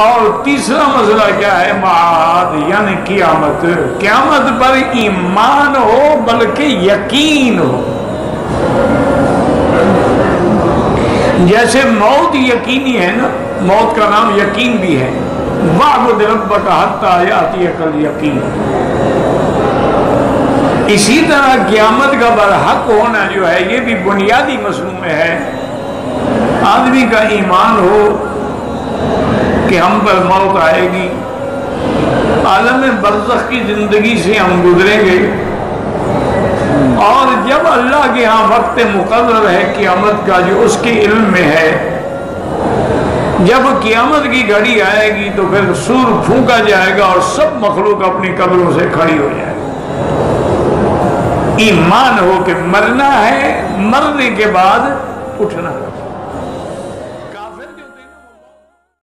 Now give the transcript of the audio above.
और तीसरा मसला क्या है? माद, यानी क्यामत। कियामत पर ईमान हो, बल्कि यकीन हो। जैसे मौत यकीनी है ना, मौत का नाम यकीन भी है। वाबुद रब का हत्ता आती है यकीन। इसी तरह क्यामत का बरहक होना जो है, ये भी बुनियादी मसलूम है। आदमी का ईमान हो कि हम पर मौत आएगी। आलम बरसख की ज़िंदगी से हम गुजरेंगे। और जब अल्लाह के यहाँ वक्त मुकर्र है, क़ियामत का जो उसके इल्म में है, जब क़ियामत की घड़ी आएगी तो फिर सूर फूका जाएगा और सब मखलूक अपनी कब्रों से खड़ी हो जाएगी। ईमान हो के मरना है, मरने के बाद उठना है।